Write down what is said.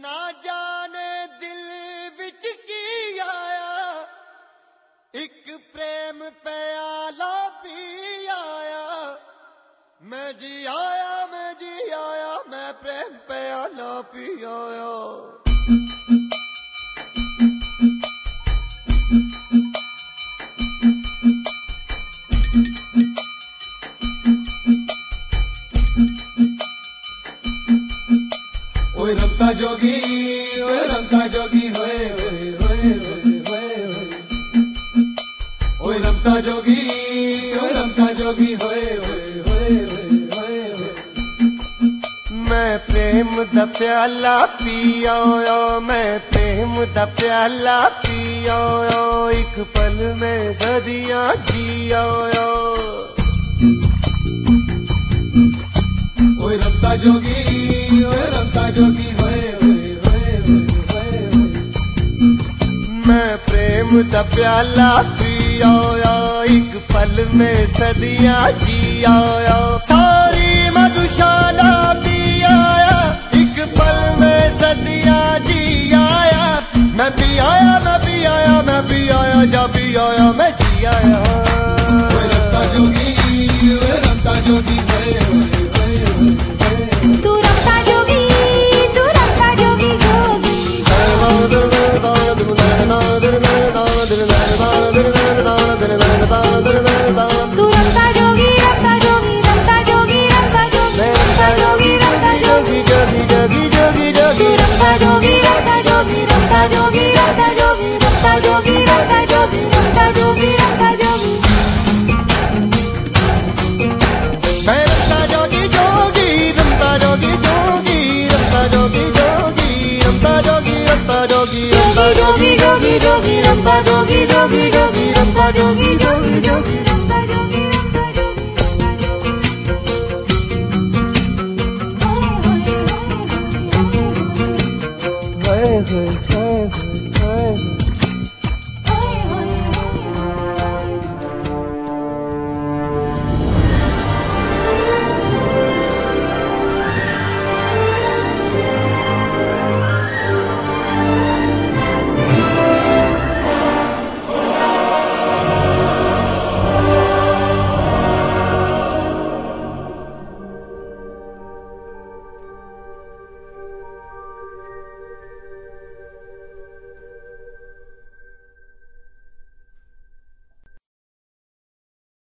ना जाने दिल विच की आया। एक प्रेम प्याला पी आया। मैं जी आया, मैं जी आया, मैं प्रेम प्याला पी आया thank you होय रमता जोगी, होय रमता जोगी, होय होय होय होय रमता जोगी, होय रमता जोगी, होय मैं प्रेम द प्याला पियो मैं प्रेम द प्याला पियो एक पल में सदिया जियो कोई रमता जोगी जोगी मैं प्रेम दा प्याला पिया एक पल में सदिया जिया सारी मधुशाला पिया एक पल में सदिया जिया मैं पी आया मैं पी आया मैं पी आया जा पी आया मैं जी आया जोगी जोगी रमता जोगी रमता जोगी रमता जोगी रमता जोगी रमता जोगी रमता जोगी रमता जोगी रमता जोगी मैं रमता जोगी जोगी रमता जोगी जोगी रमता जोगी जोगी रमता जोगी रमता जोगी रमता जोगी जोगी जोगी रमता जोगी जोगी जोगी रमता जोगी जोगी जोगी heaven, heaven, heaven.